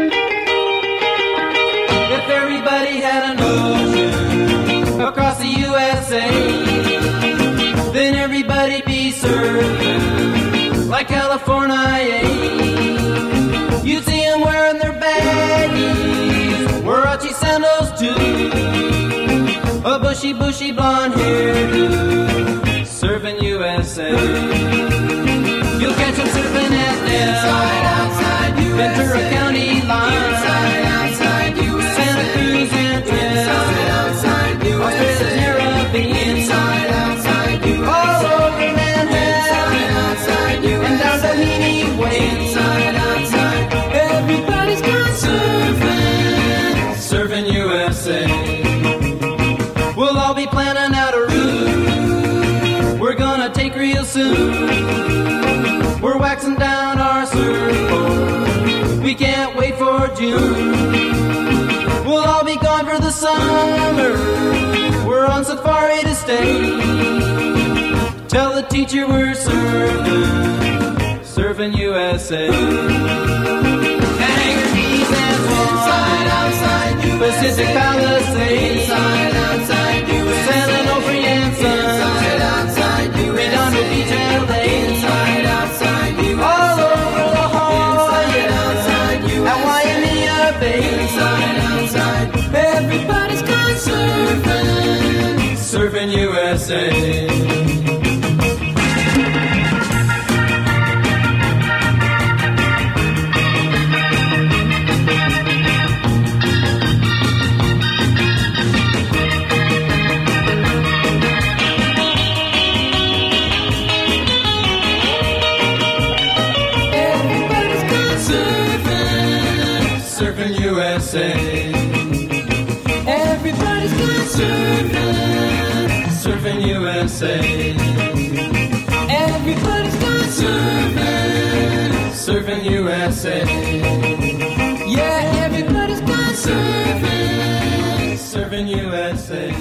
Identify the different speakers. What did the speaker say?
Speaker 1: If everybody had an ocean across the USA, then everybody'd be surfing like California. You'd see them wearing their baggies, Warachi sandals too, a bushy, bushy blonde hairdo, serving USA. You'll catch them surfing at
Speaker 2: Inside, USA.
Speaker 1: We'll all be planning out a route. We're gonna take real soon. We're waxing down our surfboard. We can't wait for June. We'll all be gone for the summer. We're on safari to stay. Tell the teacher we're serving, serving USA. Hangar Keys and. Pacific Palisades,
Speaker 2: Inside, outside, USA.
Speaker 1: San Onofre and
Speaker 2: Inside, outside, USA.
Speaker 1: Redondo Beach, LA,
Speaker 2: Inside, outside, USA.
Speaker 1: all over La
Speaker 2: Inside,
Speaker 1: Jolla,
Speaker 2: outside, USA.
Speaker 1: at Waimea Bay,
Speaker 2: Inside, outside, everybody's gone surfing.
Speaker 1: serving USA.
Speaker 2: Surfing.
Speaker 1: Surfing USA,
Speaker 2: Everybody's gone surfing.
Speaker 1: surfing USA,
Speaker 2: Everybody's gone surfing.
Speaker 1: surfing USA,
Speaker 2: Yeah, everybody's gone surfing.
Speaker 1: serving USA.